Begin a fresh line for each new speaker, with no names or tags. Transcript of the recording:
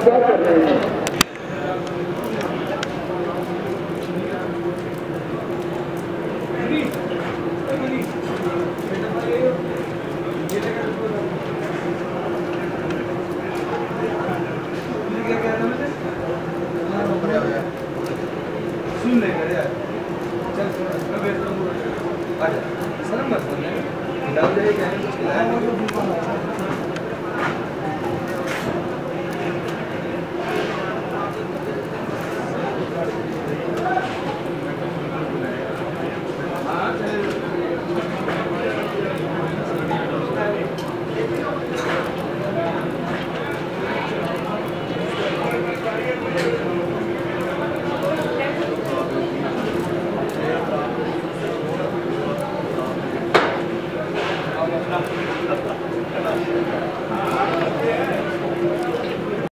क्या कर रहे हैं सर मत बोलना डाउन जाए क्या है कुछ खिलाया Спасибо.